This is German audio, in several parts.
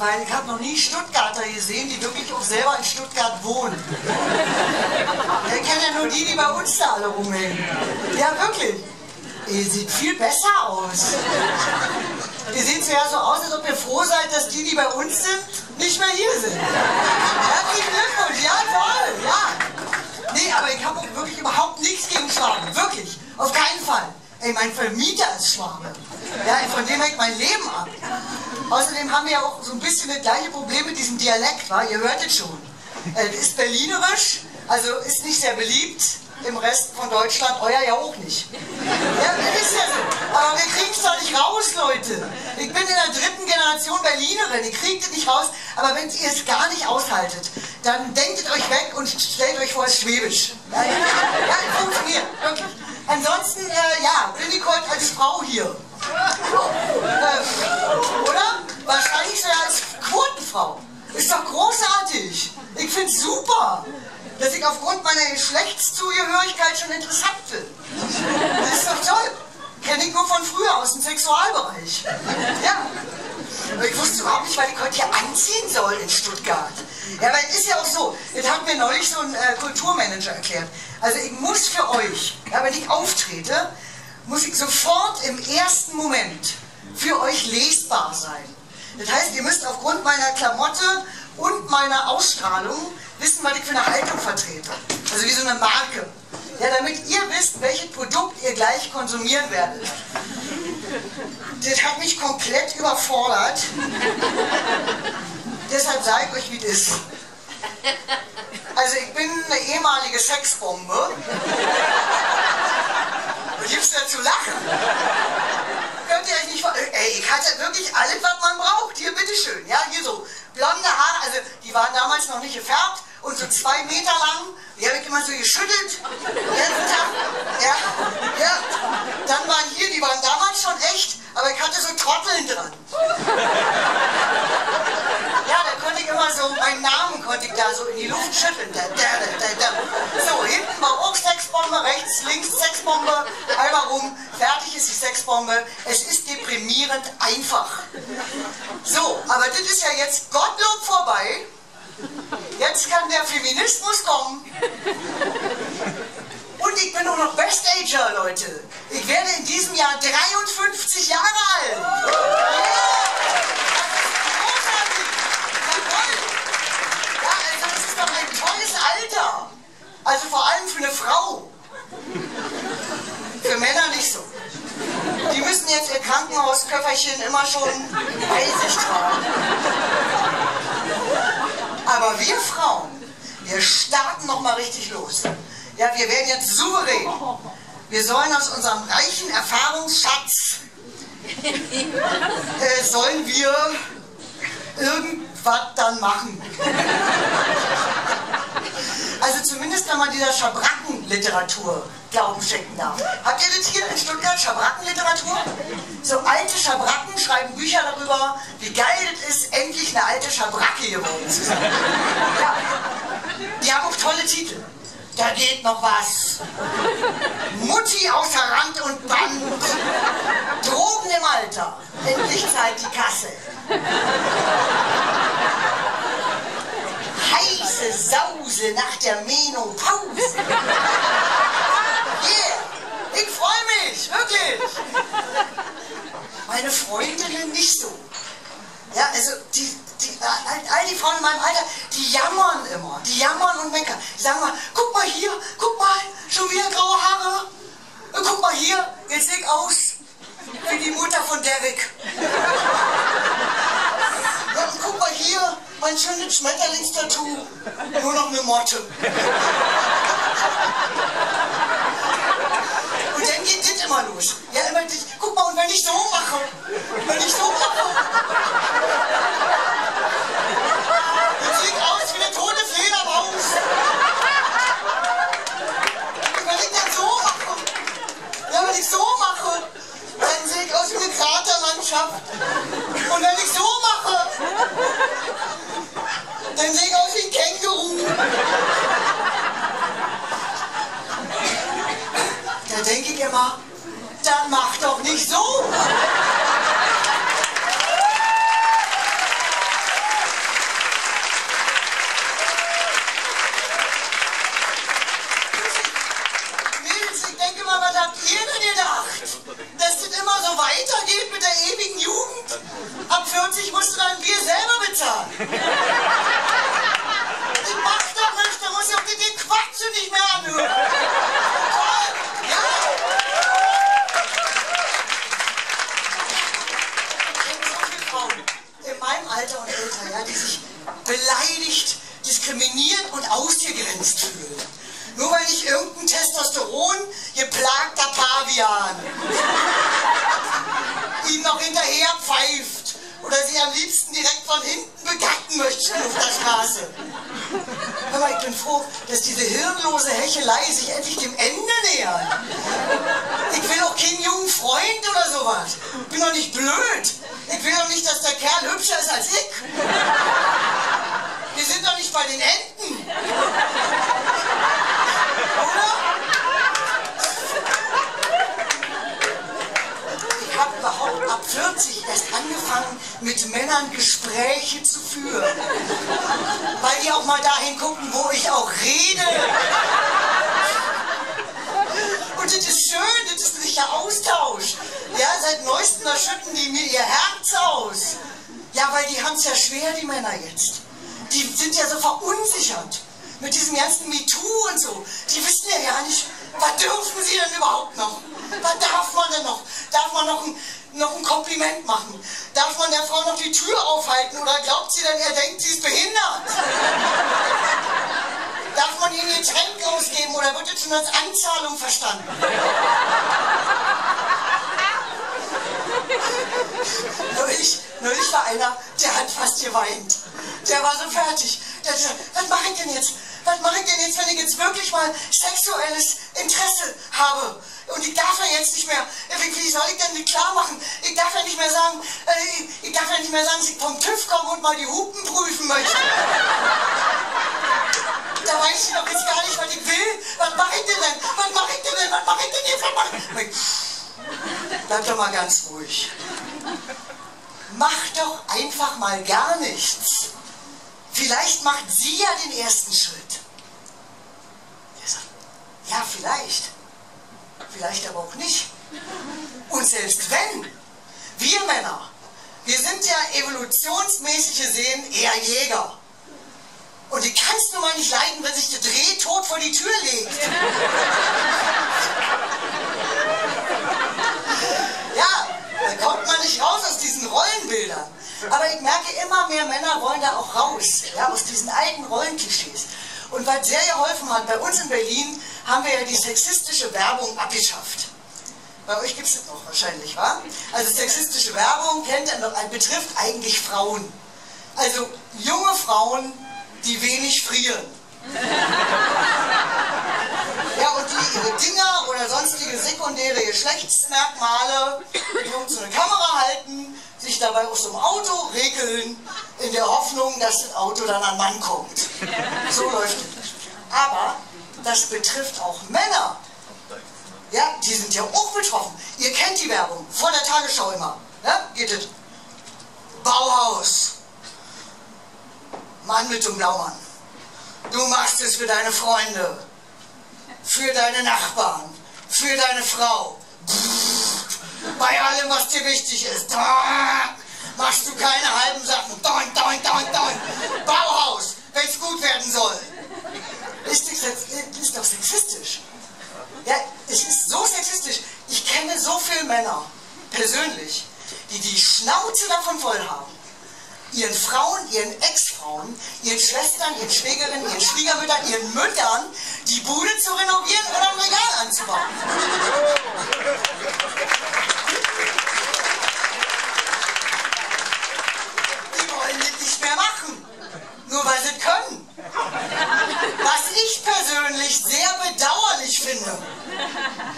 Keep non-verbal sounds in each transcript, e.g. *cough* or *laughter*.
weil ich habe noch nie Stuttgarter gesehen, die wirklich auch selber in Stuttgart wohnen. Ich kenne ja nur die, die bei uns da alle rumhängen. Ja, wirklich. Ihr seht viel besser aus. Ihr seht ja so aus, als ob ihr froh seid, dass die, die bei uns sind, nicht mehr hier sind. Herzlichen Glückwunsch, ja toll, ja. Nee, aber ich habe wirklich überhaupt nichts gegen Schwaben, wirklich, auf keinen Fall. Ey, mein Vermieter ist Schwabe. Ja, von dem hängt mein Leben ab. Außerdem haben wir ja auch so ein bisschen das gleiche Problem mit diesem Dialekt, wa? ihr hört es schon. Äh, ist berlinerisch, also ist nicht sehr beliebt im Rest von Deutschland, euer ja auch nicht. Ja, das ist ja so. Aber wir kriegen es doch nicht raus, Leute. Ich bin in der dritten Generation Berlinerin, ihr kriegt es nicht raus, aber wenn ihr es gar nicht aushaltet, dann denkt euch weg und stellt euch vor, es ist Schwäbisch. Ja, ja funktioniert, wirklich. Ansonsten, äh, ja, bin ich heute als Frau hier. Ähm, oder? Wahrscheinlich sogar als Quotenfrau. Ist doch großartig. Ich find's super, dass ich aufgrund meiner Geschlechtszugehörigkeit schon interessant bin. Das ist doch toll. Kenne ich nur von früher aus dem Sexualbereich. Ja. Ich wusste überhaupt nicht, was ich heute hier anziehen soll in Stuttgart. Ja, aber es ist ja auch so, das hat mir neulich so ein äh, Kulturmanager erklärt. Also ich muss für euch, ja, wenn ich auftrete, muss ich sofort im ersten Moment für euch lesbar sein. Das heißt, ihr müsst aufgrund meiner Klamotte und meiner Ausstrahlung wissen, was ich für eine Haltung vertrete. Also wie so eine Marke. Ja, damit ihr wisst, welches Produkt ihr gleich konsumieren werdet. Das hat mich komplett überfordert. Deshalb sage ich euch, wie das ist. Also ich bin eine ehemalige Sexbombe. Gibt's da zu lachen? Könnt ihr euch nicht vor... Ey, ich hatte wirklich alles, was man braucht. Hier, bitteschön. Ja, hier so blonde Haare. Also die waren damals noch nicht gefärbt und so zwei Meter lang. Die habe ich immer so geschüttelt. Ja, ja. Dann waren hier, die waren damals schon echt, aber ich hatte so Trotteln dran. Ja, da konnte ich immer so, meinen Namen konnte ich da so in die Luft schütteln. Da, da, da. So, hinten war auch Sexbombe, rechts, links Sexbombe, einmal rum, fertig ist die Sexbombe. Es ist deprimierend einfach. So, aber das ist ja jetzt Gottlob vorbei. Jetzt kann der Feminismus kommen. Und ich bin auch noch Bestager, Leute. Ich werde in diesem Jahr 53 Jahre alt. Also das ist doch ein tolles Alter. Also vor allem für eine Frau. Für Männer nicht so. Die müssen jetzt ihr Krankenhausköfferchen immer schon bei sich tragen. Aber wir Frauen, wir starten nochmal richtig los. Ja, wir werden jetzt souverän. Wir sollen aus unserem reichen Erfahrungsschatz, *laughs* äh, sollen wir irgendwas dann machen. Also zumindest wenn man dieser Schabrackenliteratur Glauben schenken darf. Habt ihr das hier in Stuttgart, Schabrackenliteratur? So alte Schabracken schreiben Bücher darüber, wie geil es ist, endlich eine alte Schabracke geworden zu sein. Ja. Die haben auch tolle Titel. Da geht noch was. Mutti außer Rand und Band. Drogen im Alter. Endlich zahlt die Kasse. Sause nach der Menopause. Yeah, ich freue mich, wirklich. Meine Freundinnen nicht so. Ja, also die, die, all die Frauen in meinem Alter, die jammern immer, die jammern und meckern. Die sagen mal, guck mal hier, guck mal, schon wieder graue Haare. Und guck mal hier, jetzt sehe ich aus wie die Mutter von Derek. Und guck mal hier, mein schönes Schmetterlingstattoo, nur noch eine Motte. Und dann geht das immer los. Ja, immer das, guck mal, und wenn ich so mache, wenn ich so mache, dann sieht aus wie eine tote Fledermaus. Und wenn ich dann so mache, ja, wenn ich so mache, dann sehe ich aus wie eine Kraterlandschaft. Und wenn ich so mache, dann sehe ich aus wie ein Känguru. Da denke ich immer, dann mach doch nicht so. Ich mach's doch nicht, da muss ich auch den Quatsch nicht mehr anhören. Toll, ja? Ich kenne so viele Frauen in meinem Alter und älter, ja, die sich beleidigt, diskriminiert und ausgegrenzt fühlen. Nur weil nicht irgendein Testosteron geplagter Pavian ihm noch hinterher pfeift oder sie am liebsten direkt von hinten begatten möchten auf der Straße. Aber ich bin froh, dass diese hirnlose Hechelei sich endlich dem Ende nähert. Ich will auch keinen jungen Freund oder sowas. Bin doch nicht blöd. Ich will doch nicht, dass der Kerl hübscher ist als ich. Wir sind doch nicht bei den Enten. Oder? Ich habe überhaupt ab 40 erst angefangen, mit Männern Gespräche zu führen. Weil die auch mal dahin gucken, wo ich auch rede. Und das ist schön, das ist ein richtiger Austausch. Ja, seit neuestem, da schütten die mir ihr Herz aus. Ja, weil die haben es ja schwer, die Männer jetzt. Die sind ja so verunsichert. Mit diesem ganzen MeToo und so. Die wissen ja gar nicht, was dürfen sie denn überhaupt noch? Was darf man denn noch? Darf man noch ein, noch ein Kompliment machen? Darf man der Frau noch die Tür aufhalten? Oder glaubt sie denn, er denkt, sie ist behindert? Darf man ihnen ein ausgeben oder wird es schon als Anzahlung verstanden? Neulich, neulich war einer, der hat fast geweint. Der war so fertig. Der hat gesagt, was mache ich denn jetzt? Was mache ich denn jetzt, wenn ich jetzt wirklich mal sexuelles Interesse habe? Und ich darf ja jetzt nicht mehr, wie, wie soll ich denn klar machen? Ich darf ja nicht mehr sagen, äh, ich, ich darf ja nicht mehr sagen, dass ich vom TÜV komme und mal die Hupen prüfen möchte. Da weiß ich doch jetzt gar nicht, was ich will. Was mache ich denn denn? Was mache ich denn denn? Was mache ich denn jetzt? Was ich? Bleib doch mal ganz ruhig. Mach doch einfach mal gar nichts. Vielleicht macht sie ja den ersten Schritt. Ja, vielleicht. Vielleicht aber auch nicht. Und selbst wenn, wir Männer, wir sind ja evolutionsmäßig gesehen eher Jäger. Und die kannst du mal nicht leiden, wenn sich der Dreh tot vor die Tür legt. Ja, da kommt man nicht raus aus diesen Rollenbildern. Aber ich merke, immer mehr Männer wollen da auch raus, ja, aus diesen alten Rollenklischees. Und was sehr geholfen hat, bei uns in Berlin haben wir ja die sexistische Werbung abgeschafft. Bei euch gibt es das noch wahrscheinlich, wa? Also sexistische Werbung kennt betrifft eigentlich Frauen. Also junge Frauen, die wenig frieren. Ja, und die ihre Dinger oder sonstige sekundäre Geschlechtsmerkmale um zu einer Kamera halten, sich dabei aus dem Auto regeln, in der Hoffnung, dass das Auto dann an Mann kommt. So läuft es. Aber das betrifft auch Männer. Ja, die sind ja auch betroffen. Ihr kennt die Werbung, vor der Tagesschau immer. Ja, geht es. Bauhaus. Mann mit dem Blaumann. Du machst es für deine Freunde, für deine Nachbarn, für deine Frau. Bei allem, was dir wichtig ist. Machst du keine halben Sachen. Doin, doin, doin, doin. Bauhaus, wenn es gut werden soll. Ist, das ist doch sexistisch. Ja, es ist so sexistisch. Ich kenne so viele Männer, persönlich, die die Schnauze davon voll haben ihren Frauen, ihren Ex-Frauen, ihren Schwestern, ihren Schwägerinnen, ihren Schwiegermüttern, ihren Müttern die Bude zu renovieren oder ein Regal anzubauen. Die wollen das nicht mehr machen, sie können. Was ich persönlich sehr bedauerlich finde.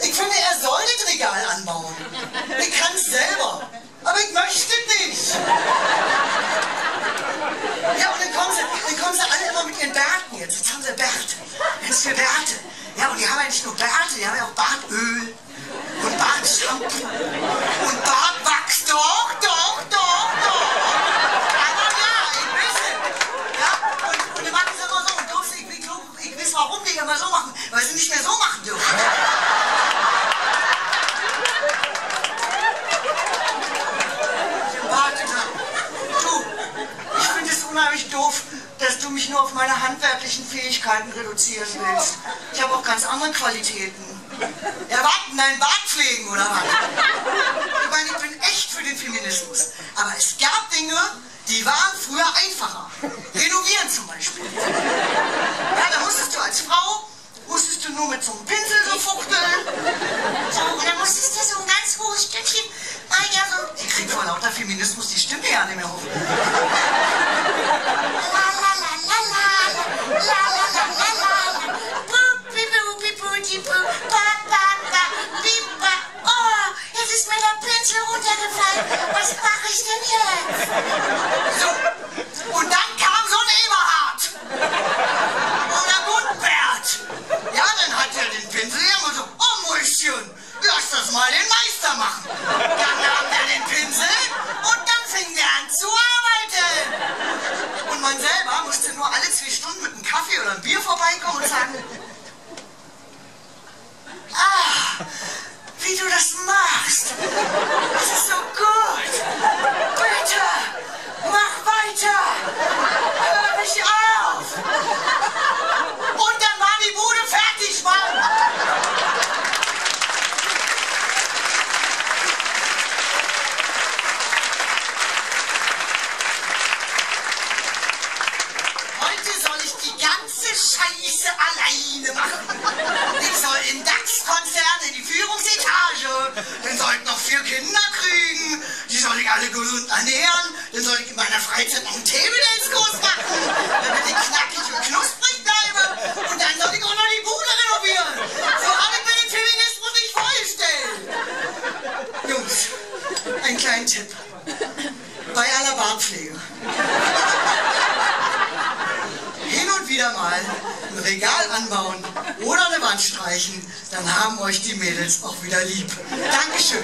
Ich finde, er soll das Regal anbauen. Ich kann es selber. Aber ich möchte nicht. Ja, und dann kommen, sie, dann kommen sie alle immer mit ihren Bärten jetzt. Jetzt haben sie Bärte. Jetzt für Bärte. Ja, und die haben ja nicht nur Bärte, die haben ja auch Bartöl und Bartschampoo und Bartwachs. Doch, doch, doch, doch. Aber ja, ich weiß es. Ja, und, und die machen es immer so. Und doof, ich, ich, ich weiß, warum die immer so machen. Weil sie nicht mehr so machen dürfen. unheimlich doof, dass du mich nur auf meine Fähigkeiten reduzieren willst. Ich habe auch ganz andere Qualitäten. Ja, warten, dein Bart pflegen oder was? Ich meine, ich bin echt für den Feminismus. Aber es gab Dinge, die waren früher einfacher. Renovieren zum Beispiel. Ja, da musstest du als Frau, musstest du nur mit so einem Pinsel so fuchteln. So, und dann musstest du so ein ganz hohes Stückchen, ah ja, so, ich krieg vor lauter Feminismus die Stimme ja nicht mehr hoch. Mache ich denn jetzt? So, und dann kam so ein Eberhard. Oder Mundbert. Ja, dann hat er den Pinsel immer so, oh Mäuschen, lass das mal den Meister machen. Dann nahm er den Pinsel und dann fing der an zu arbeiten. Und man selber musste nur alle zwei Stunden mit einem Kaffee oder einem Bier vorbeikommen und sagen, ah, wie du das machst. Das ist so gut. Bitte, mach weiter. Hör nicht auf. Und dann war die Bude fertig, Mann. Heute soll ich die ganze Scheiße alleine machen. Ich soll in DAX-Konzern in die Führungsetage. Dann soll ich noch vier Kinder kriegen. Die soll ich alle gesund ernähren. Dann soll ich in meiner Freizeit noch einen Table-Dance-Kurs machen. Damit ich knackig und knusprig bleibe. Und dann soll ich auch noch die Bude renovieren. So habe ich mir den Feminismus nicht vorgestellt. Jungs, einen kleinen Tipp. Bei aller Bartpflege. Hin und wieder mal ein Regal anbauen oder eine Wand streichen, dann haben euch die Mädels auch wieder lieb. Dankeschön.